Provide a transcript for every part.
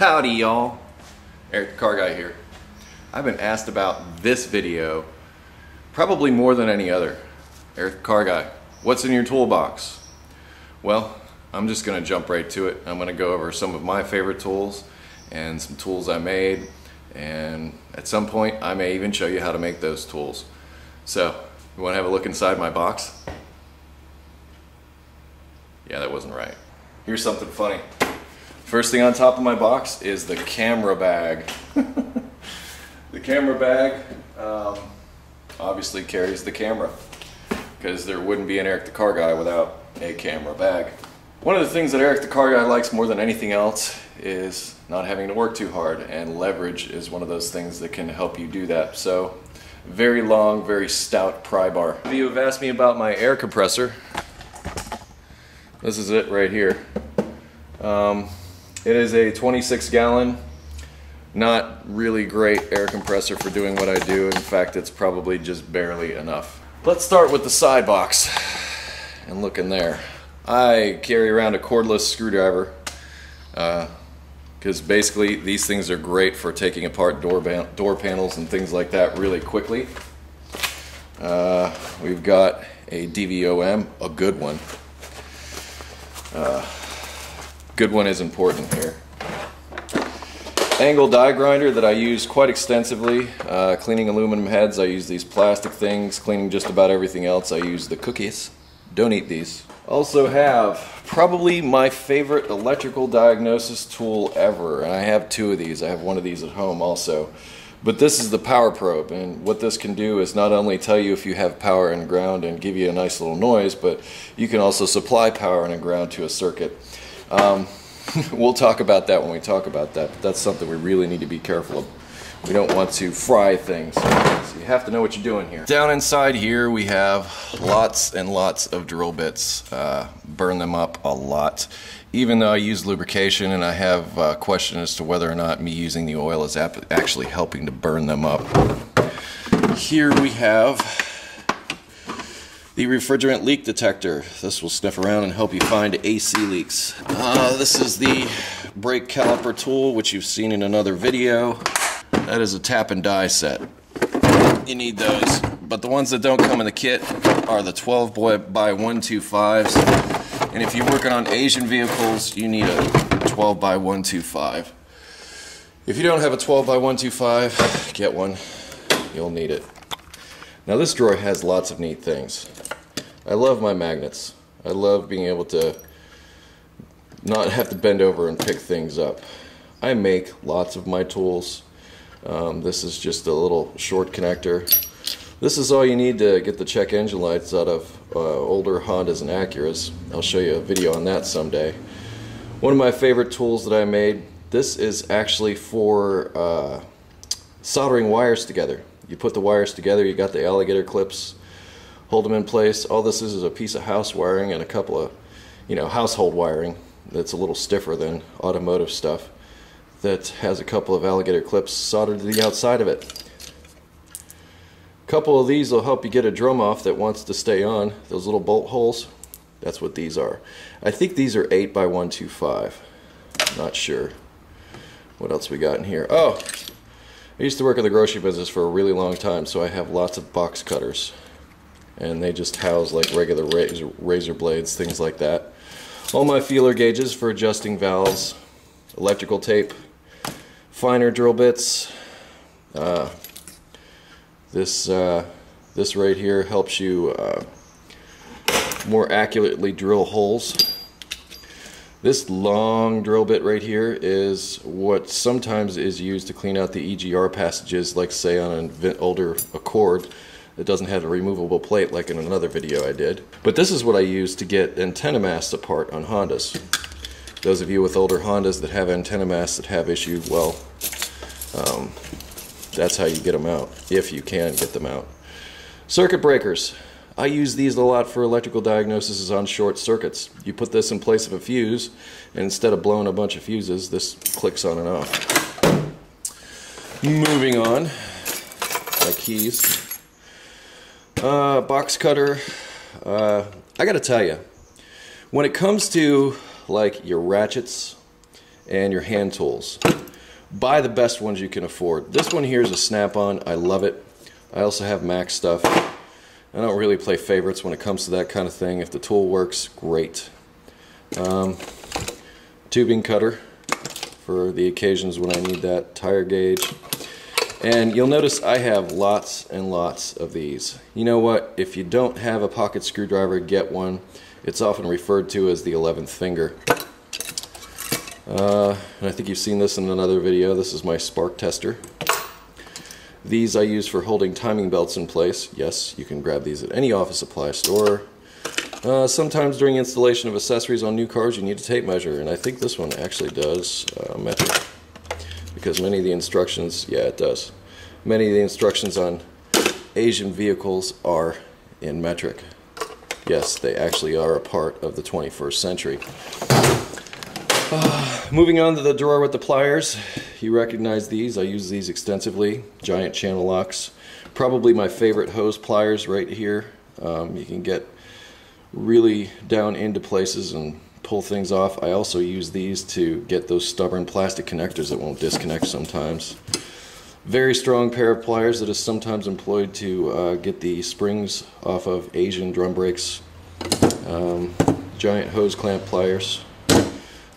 Howdy y'all, Eric the Car Guy here. I've been asked about this video probably more than any other. Eric the Car Guy, what's in your toolbox? Well, I'm just gonna jump right to it. I'm gonna go over some of my favorite tools and some tools I made and at some point I may even show you how to make those tools. So, you wanna have a look inside my box? Yeah, that wasn't right. Here's something funny. First thing on top of my box is the camera bag. the camera bag um, obviously carries the camera because there wouldn't be an Eric the Car Guy without a camera bag. One of the things that Eric the Car Guy likes more than anything else is not having to work too hard and leverage is one of those things that can help you do that. So very long, very stout pry bar. You have asked me about my air compressor, this is it right here. Um, it is a 26 gallon, not really great air compressor for doing what I do. In fact, it's probably just barely enough. Let's start with the side box and look in there. I carry around a cordless screwdriver because uh, basically these things are great for taking apart door, door panels and things like that really quickly. Uh, we've got a DVOM, a good one. Uh, good one is important here. Angle die grinder that I use quite extensively. Uh, cleaning aluminum heads, I use these plastic things. Cleaning just about everything else, I use the cookies. Don't eat these. Also have probably my favorite electrical diagnosis tool ever. And I have two of these. I have one of these at home also. But this is the power probe and what this can do is not only tell you if you have power and ground and give you a nice little noise, but you can also supply power and ground to a circuit. Um, we'll talk about that when we talk about that. But that's something we really need to be careful of. We don't want to fry things. So you have to know what you're doing here. Down inside here we have lots and lots of drill bits. Uh, burn them up a lot. Even though I use lubrication and I have a question as to whether or not me using the oil is actually helping to burn them up. Here we have the refrigerant leak detector. This will sniff around and help you find AC leaks. Uh, this is the brake caliper tool, which you've seen in another video. That is a tap and die set. You need those. But the ones that don't come in the kit are the 12 by 125s. And if you're working on Asian vehicles, you need a 12 by 125. If you don't have a 12 by 125, get one. You'll need it. Now this drawer has lots of neat things. I love my magnets. I love being able to not have to bend over and pick things up. I make lots of my tools. Um, this is just a little short connector. This is all you need to get the check engine lights out of uh, older Hondas and Acuras. I'll show you a video on that someday. One of my favorite tools that I made, this is actually for uh, soldering wires together. You put the wires together, you got the alligator clips, hold them in place. All this is is a piece of house wiring and a couple of, you know, household wiring that's a little stiffer than automotive stuff that has a couple of alligator clips soldered to the outside of it. A couple of these will help you get a drum off that wants to stay on. Those little bolt holes, that's what these are. I think these are 8 by 125. Not sure. What else we got in here? Oh, I used to work in the grocery business for a really long time, so I have lots of box cutters and they just house like regular razor, razor blades, things like that. All my feeler gauges for adjusting valves, electrical tape, finer drill bits. Uh, this uh, this right here helps you uh, more accurately drill holes. This long drill bit right here is what sometimes is used to clean out the EGR passages, like say on an older Accord that doesn't have a removable plate like in another video I did. But this is what I use to get antenna masts apart on Hondas. Those of you with older Hondas that have antenna masts that have issue, well, um, that's how you get them out, if you can get them out. Circuit breakers. I use these a lot for electrical diagnoses on short circuits. You put this in place of a fuse, and instead of blowing a bunch of fuses, this clicks on and off. Moving on, my keys. Uh, box cutter. Uh, I gotta tell you, when it comes to like your ratchets and your hand tools. Buy the best ones you can afford. This one here is a snap-on. I love it. I also have Mac stuff. I don't really play favorites when it comes to that kind of thing. If the tool works, great. Um, tubing cutter for the occasions when I need that. Tire gauge. And you'll notice I have lots and lots of these. You know what? If you don't have a pocket screwdriver, get one. It's often referred to as the 11th finger. Uh, and I think you've seen this in another video. This is my spark tester. These I use for holding timing belts in place. Yes, you can grab these at any office supply store. Uh, sometimes during installation of accessories on new cars you need a tape measure and I think this one actually does uh, because many of the instructions, yeah it does, many of the instructions on Asian vehicles are in metric. Yes, they actually are a part of the 21st century. Uh, moving on to the drawer with the pliers. You recognize these. I use these extensively. Giant channel locks. Probably my favorite hose pliers right here. Um, you can get really down into places and pull things off. I also use these to get those stubborn plastic connectors that won't disconnect sometimes. Very strong pair of pliers that is sometimes employed to uh, get the springs off of Asian drum brakes. Um, giant hose clamp pliers.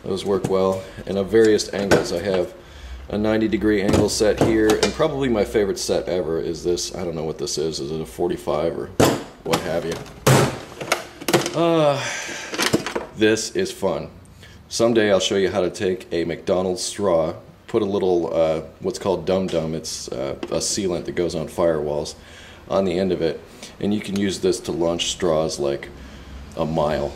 Those work well. And of various angles, I have a 90 degree angle set here, and probably my favorite set ever is this. I don't know what this is. Is it a 45 or what have you? Uh, this is fun. Someday I'll show you how to take a McDonald's straw, put a little, uh, what's called dum dum, it's uh, a sealant that goes on firewalls, on the end of it, and you can use this to launch straws like a mile.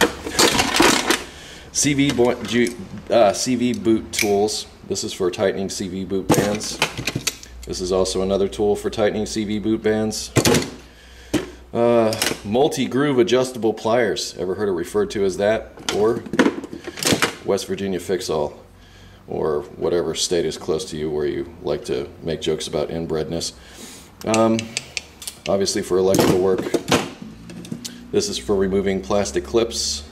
CV, uh, CV boot tools. This is for tightening CV boot bands. This is also another tool for tightening CV boot bands. Uh, multi-groove adjustable pliers. Ever heard it referred to as that? Or West Virginia fix-all. Or whatever state is close to you where you like to make jokes about inbredness. Um, obviously for electrical work. This is for removing plastic clips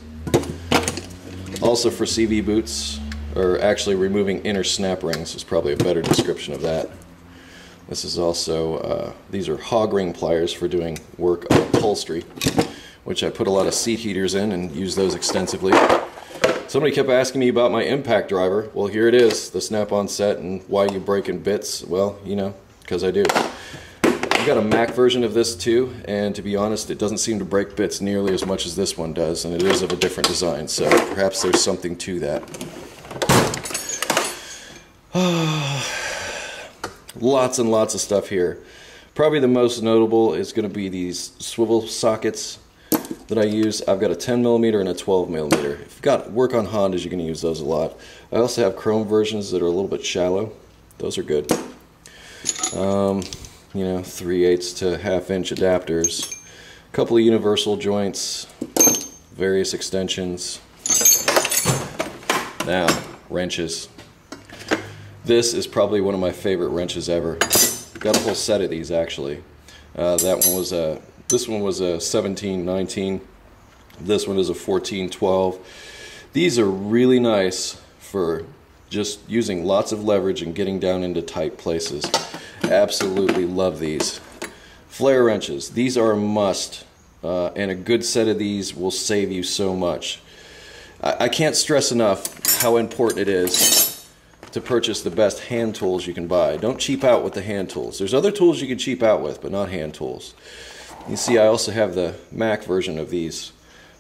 also for CV boots, or actually removing inner snap rings is probably a better description of that. This is also, uh, these are hog ring pliers for doing work upholstery, which I put a lot of seat heaters in and use those extensively. Somebody kept asking me about my impact driver. Well, here it is, the snap-on set, and why you break in bits. Well, you know, because I do. I've got a Mac version of this too, and to be honest, it doesn't seem to break bits nearly as much as this one does, and it is of a different design, so perhaps there's something to that. lots and lots of stuff here. Probably the most notable is going to be these swivel sockets that I use. I've got a 10 millimeter and a 12 millimeter. If you've got work on Hondas, you're going to use those a lot. I also have chrome versions that are a little bit shallow. Those are good. Um, you know, 3 eighths to half inch adapters, a couple of universal joints, various extensions. Now, wrenches. This is probably one of my favorite wrenches ever. Got a whole set of these actually. Uh, that one was a, this one was a 1719. This one is a 14, 12. These are really nice for just using lots of leverage and getting down into tight places. Absolutely love these. Flare wrenches. These are a must. Uh, and a good set of these will save you so much. I, I can't stress enough how important it is to purchase the best hand tools you can buy. Don't cheap out with the hand tools. There's other tools you can cheap out with, but not hand tools. You see, I also have the Mac version of these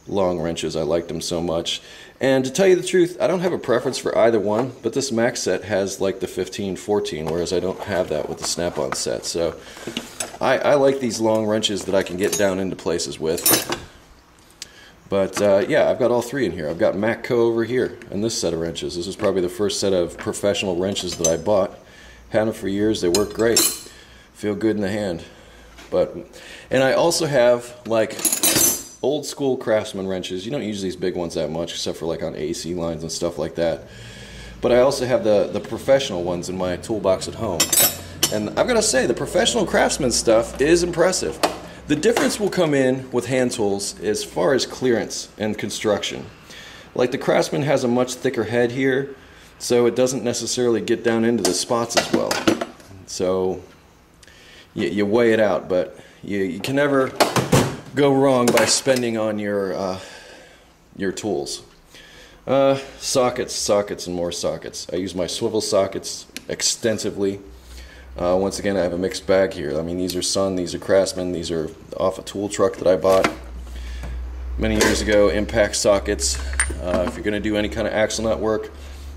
long wrenches. I liked them so much. And to tell you the truth, I don't have a preference for either one, but this Mac set has like the 1514, whereas I don't have that with the Snap-on set. So I, I, like these long wrenches that I can get down into places with. But uh, yeah, I've got all three in here. I've got Matco over here and this set of wrenches. This is probably the first set of professional wrenches that I bought. Had them for years. They work great. Feel good in the hand. But and I also have like old school Craftsman wrenches. You don't use these big ones that much except for like on AC lines and stuff like that. But I also have the, the professional ones in my toolbox at home. And I've got to say, the professional Craftsman stuff is impressive. The difference will come in with hand tools as far as clearance and construction. Like the Craftsman has a much thicker head here, so it doesn't necessarily get down into the spots as well. So you, you weigh it out, but you, you, can never go wrong by spending on your uh, your tools. Uh, sockets, sockets, and more sockets. I use my swivel sockets extensively. Uh, once again, I have a mixed bag here. I mean, these are Sun, these are Craftsman, these are off a tool truck that I bought many years ago, impact sockets. Uh, if you're going to do any kind of axle nut work,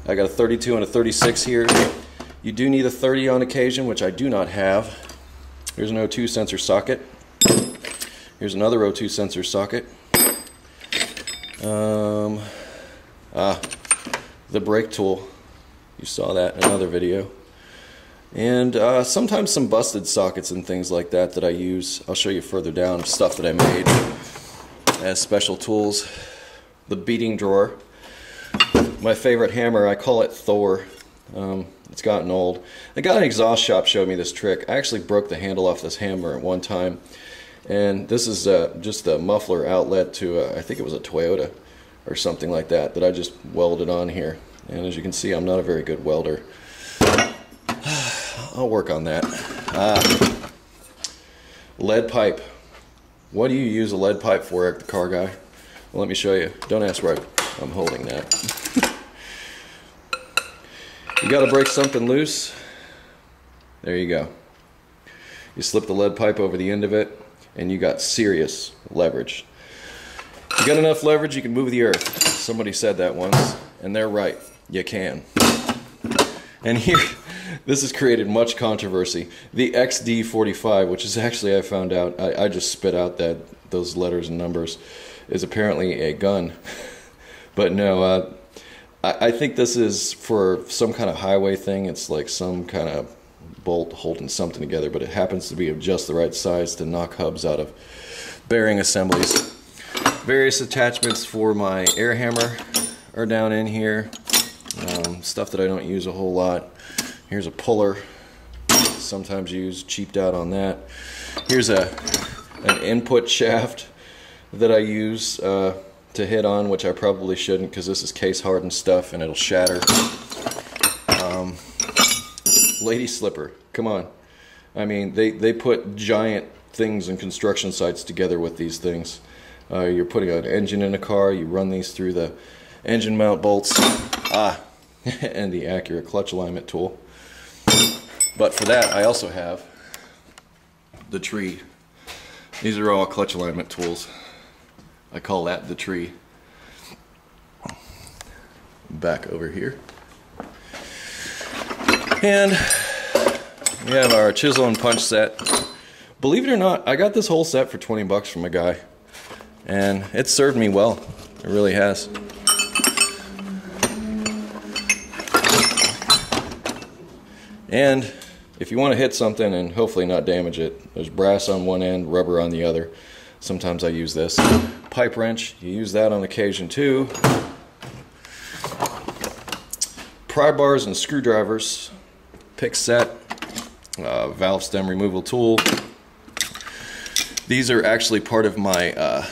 I got a 32 and a 36 here. You do need a 30 on occasion, which I do not have. Here's an O2 sensor socket. Here's another O2 sensor socket. Um, ah, the brake tool. You saw that in another video. And uh, sometimes some busted sockets and things like that that I use. I'll show you further down stuff that I made as special tools. The beating drawer. My favorite hammer, I call it Thor. Um, it's gotten old. The guy in exhaust shop showed me this trick. I actually broke the handle off this hammer at one time. And this is uh, just the muffler outlet to, uh, I think it was a Toyota or something like that, that I just welded on here. And as you can see, I'm not a very good welder. I'll work on that. Uh, lead pipe. What do you use a lead pipe for, Eric the car guy? Well, let me show you. Don't ask where I'm holding that. you got to break something loose. There you go. You slip the lead pipe over the end of it, and you got serious leverage. You got enough leverage, you can move the earth. Somebody said that once, and they're right. You can. And here, this has created much controversy. The XD45, which is actually I found out, I, I just spit out that those letters and numbers, is apparently a gun. but no, uh, I, I think this is for some kind of highway thing. It's like some kind of bolt holding something together, but it happens to be of just the right size to knock hubs out of bearing assemblies. Various attachments for my air hammer are down in here. Um, stuff that I don't use a whole lot. Here's a puller, sometimes used, cheaped out on that. Here's a an input shaft that I use uh, to hit on, which I probably shouldn't because this is case hardened stuff and it'll shatter. Um, lady slipper, come on. I mean, they, they put giant things in construction sites together with these things. Uh, you're putting an engine in a car, you run these through the engine mount bolts, ah, and the accurate clutch alignment tool. But for that, I also have the tree. These are all clutch alignment tools. I call that the tree. Back over here. And we have our chisel and punch set. Believe it or not, I got this whole set for 20 bucks from a guy. And it served me well. It really has. And if you want to hit something and hopefully not damage it, there's brass on one end, rubber on the other. Sometimes I use this. Pipe wrench, you use that on occasion too. Pry bars and screwdrivers, pick set, uh, valve stem removal tool. These are actually part of my, uh,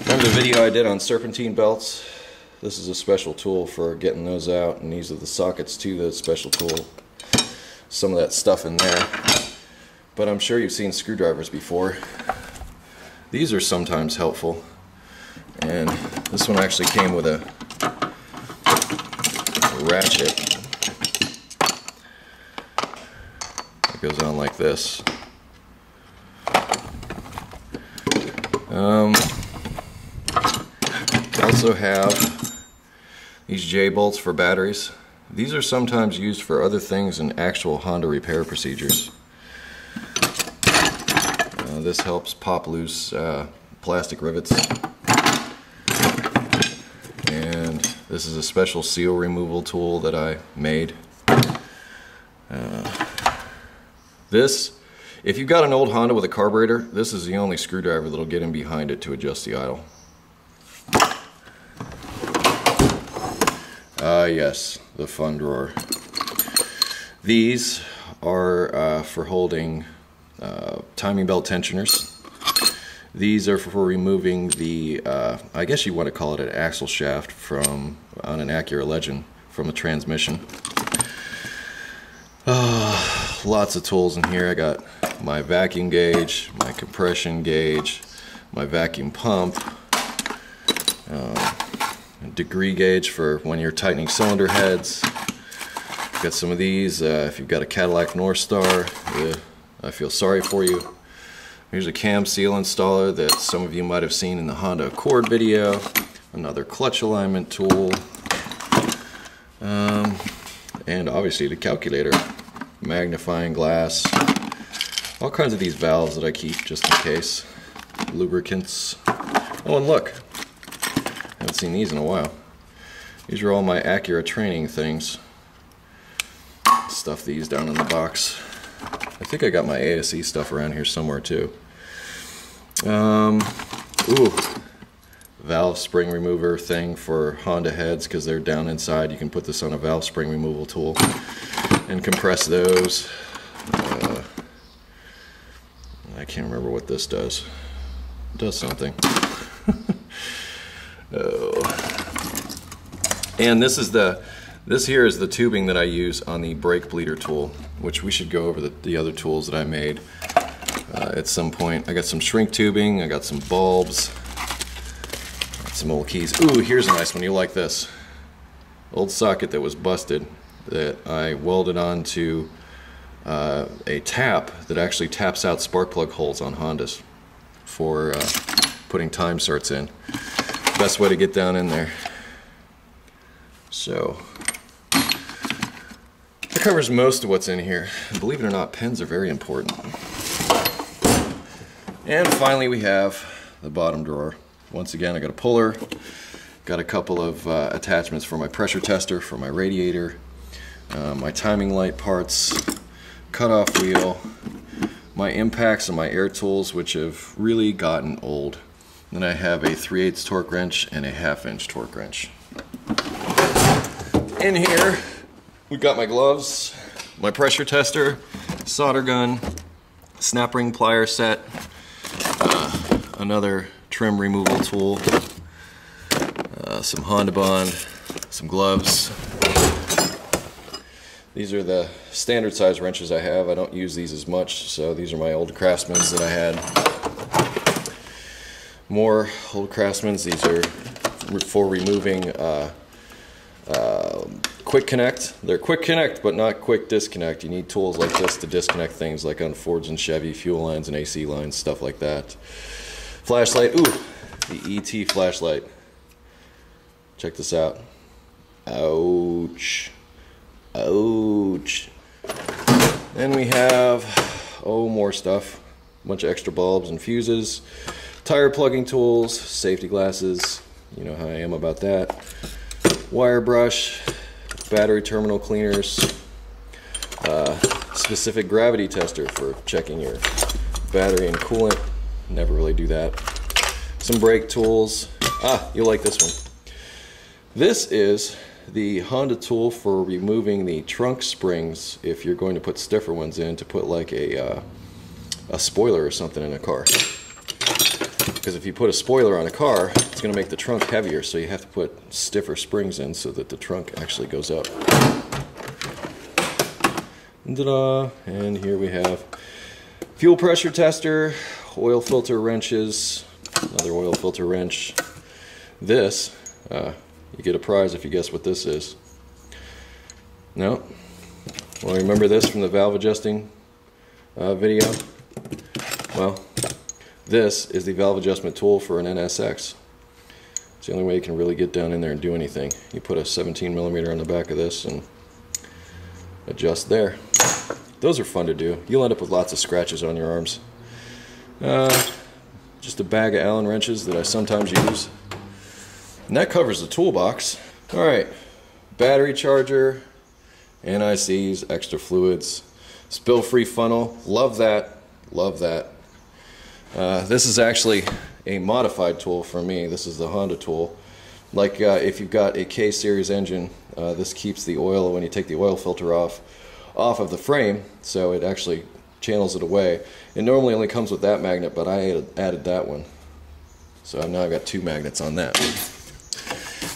remember the video I did on serpentine belts? This is a special tool for getting those out, and these are the sockets to the special tool some of that stuff in there. But I'm sure you've seen screwdrivers before. These are sometimes helpful. And this one actually came with a ratchet. It goes on like this. Um, also have these J-bolts for batteries. These are sometimes used for other things in actual Honda repair procedures. Uh, this helps pop loose uh, plastic rivets. And this is a special seal removal tool that I made. Uh, this, if you've got an old Honda with a carburetor, this is the only screwdriver that'll get in behind it to adjust the idle. Ah, uh, yes, the fun drawer. These are uh, for holding uh, timing belt tensioners. These are for removing the, uh, I guess you want to call it an axle shaft from on an Acura Legend from a transmission. Uh, lots of tools in here. I got my vacuum gauge, my compression gauge, my vacuum pump, uh, degree gauge for when you're tightening cylinder heads. Got some of these. Uh, if you've got a Cadillac North Star, uh, I feel sorry for you. Here's a cam seal installer that some of you might have seen in the Honda Accord video. Another clutch alignment tool. Um, and obviously the calculator. Magnifying glass. All kinds of these valves that I keep just in case. Lubricants. Oh, and look. I haven't seen these in a while. These are all my Acura training things. Stuff these down in the box. I think I got my ASE stuff around here somewhere too. Um, ooh, valve spring remover thing for Honda heads because they're down inside. You can put this on a valve spring removal tool and compress those. Uh, I can't remember what this does. It does something. Oh. And this is the this here is the tubing that I use on the brake bleeder tool, which we should go over the, the other tools that I made uh, at some point. I got some shrink tubing, I got some bulbs, got some old keys. Ooh, here's a nice one, you like this. Old socket that was busted that I welded onto uh, a tap that actually taps out spark plug holes on Hondas for uh, putting Time-Serts in. Best way to get down in there. So that covers most of what's in here. Believe it or not, pens are very important. And finally we have the bottom drawer. Once again, I got a puller, got a couple of uh, attachments for my pressure tester, for my radiator, uh, my timing light parts, cutoff wheel, my impacts and my air tools, which have really gotten old. Then I have a 3 8 torque wrench and a half inch torque wrench. In here, we've got my gloves, my pressure tester, solder gun, snap ring plier set, uh, another trim removal tool, uh, some Honda Bond, some gloves. These are the standard size wrenches I have. I don't use these as much, so these are my old Craftsmans that I had. More old Craftsmans. These are for removing uh, uh, quick connect. They're quick connect, but not quick disconnect. You need tools like this to disconnect things like on Fords and Chevy, fuel lines and AC lines, stuff like that. Flashlight, ooh, the ET flashlight. Check this out. Ouch. Ouch. Then we have, oh, more stuff. A bunch of extra bulbs and fuses. Tire plugging tools, safety glasses. You know how I am about that. Wire brush, battery terminal cleaners, uh, specific gravity tester for checking your battery and coolant. Never really do that. Some brake tools. Ah, you'll like this one. This is the Honda tool for removing the trunk springs if you're going to put stiffer ones in to put like a, uh, a spoiler or something in a car. Because if you put a spoiler on a car, it's going to make the trunk heavier, so you have to put stiffer springs in so that the trunk actually goes up. And here we have fuel pressure tester, oil filter wrenches, another oil filter wrench. This, uh, you get a prize if you guess what this is. No? Well, remember this from the valve adjusting uh, video? Well, this is the valve adjustment tool for an NSX. It's the only way you can really get down in there and do anything. You put a 17 millimeter on the back of this and adjust there. Those are fun to do. You'll end up with lots of scratches on your arms. Uh, just a bag of Allen wrenches that I sometimes use. And that covers the toolbox. Alright, battery charger, NICs, extra fluids, spill-free funnel. Love that, love that. Uh, this is actually a modified tool for me. This is the Honda tool. Like uh, if you've got a K-series engine, uh, this keeps the oil, when you take the oil filter off, off of the frame, so it actually channels it away. It normally only comes with that magnet, but I added, added that one. So now I've got two magnets on that.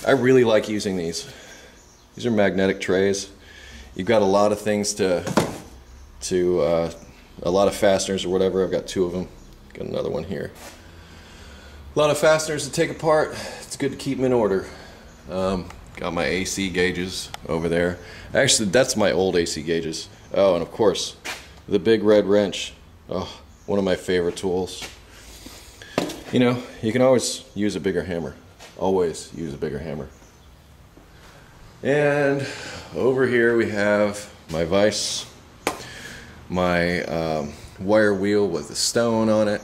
I really like using these. These are magnetic trays. You've got a lot of things to, to uh, a lot of fasteners or whatever. I've got two of them. Got another one here. A lot of fasteners to take apart. It's good to keep them in order. Um, got my AC gauges over there. Actually, that's my old AC gauges. Oh, and of course, the big red wrench. Oh, one of my favorite tools. You know, you can always use a bigger hammer. Always use a bigger hammer. And over here we have my vise, my um, wire wheel with a stone on it,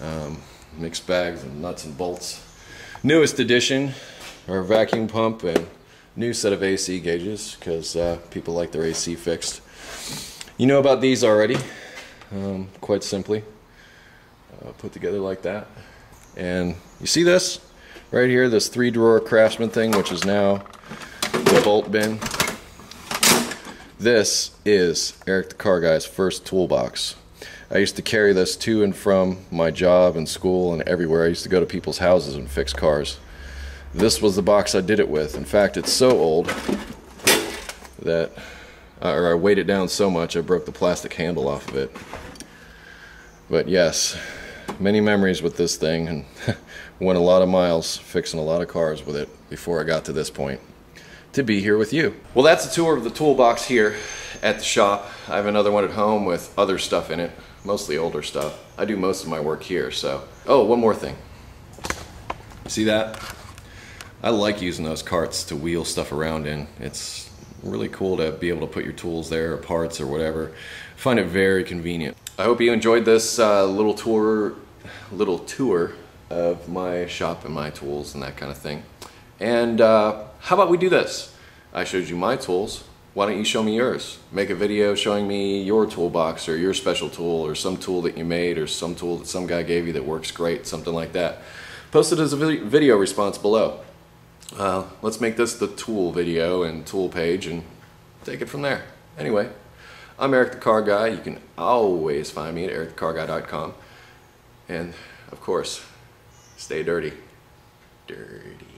um, mixed bags and nuts and bolts. Newest addition, our vacuum pump and new set of AC gauges because uh, people like their AC fixed. You know about these already, um, quite simply. Uh, put together like that. And you see this right here, this three drawer craftsman thing, which is now the bolt bin. This is Eric the Car Guy's first toolbox. I used to carry this to and from my job and school and everywhere. I used to go to people's houses and fix cars. This was the box I did it with. In fact, it's so old that, uh, or I weighed it down so much I broke the plastic handle off of it. But yes, many memories with this thing and went a lot of miles fixing a lot of cars with it before I got to this point to be here with you. Well, that's a tour of the toolbox here at the shop. I have another one at home with other stuff in it, mostly older stuff. I do most of my work here, so. Oh, one more thing. See that? I like using those carts to wheel stuff around in. It's really cool to be able to put your tools there or parts or whatever. I find it very convenient. I hope you enjoyed this uh, little tour, little tour of my shop and my tools and that kind of thing. And uh, how about we do this? I showed you my tools. Why don't you show me yours? Make a video showing me your toolbox or your special tool or some tool that you made or some tool that some guy gave you that works great, something like that. Post it as a video response below. Uh, let's make this the tool video and tool page and take it from there. Anyway, I'm Eric the Car Guy. You can always find me at ericthecarguy.com. And of course, stay dirty. Dirty.